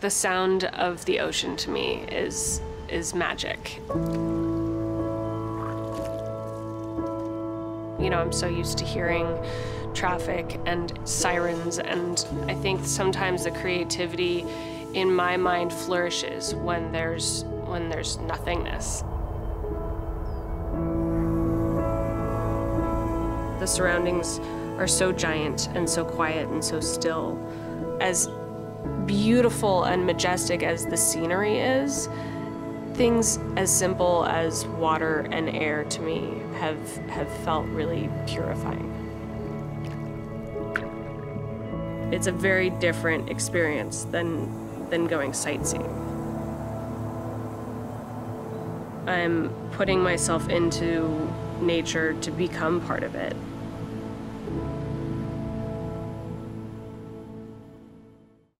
The sound of the ocean to me is is magic. You know, I'm so used to hearing traffic and sirens, and I think sometimes the creativity in my mind flourishes when there's when there's nothingness. The surroundings are so giant and so quiet and so still. As beautiful and majestic as the scenery is, things as simple as water and air to me have have felt really purifying. It's a very different experience than than going sightseeing. I'm putting myself into nature to become part of it